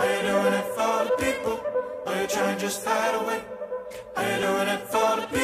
Are you doing it for the people? Are you trying to just hide away? Are you doing it for the people?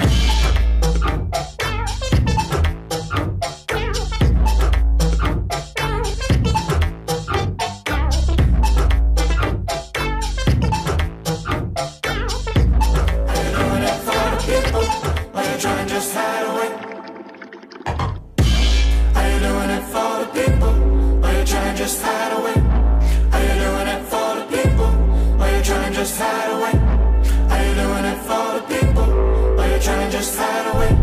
all the people, or you're trying to just hide away.